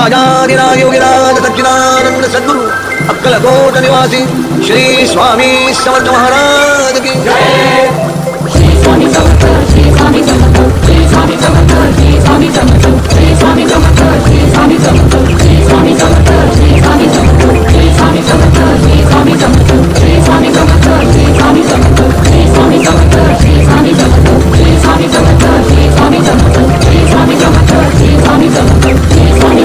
राजाधिराज सच्चिदानंद सद्गुरु अक्कलकोट निवासी श्री स्वामी समर्थ महाराज की श्री स्वामी समर्थ श्री स्वामी समर्थ श्री स्वामी समर्थ श्री स्वामी समर्थ श्री स्वामी समर्थ श्री स्वामी समर्थ श्री स्वामी समर्थ श्री स्वामी समर्थ श्री स्वामी समर्थ श्री स्वामी समर्थ श्री स्वामी समर्थ श्री स्वामी समर्थ श्री स्वामी समर्थ श्री स्वामी समर्थ श्री स्वामी समर्थ श्री स्वामी समर्थ श्री स्वामी समर्थ श्री स्वामी समर्थ श्री स्वामी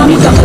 神様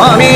समर्थ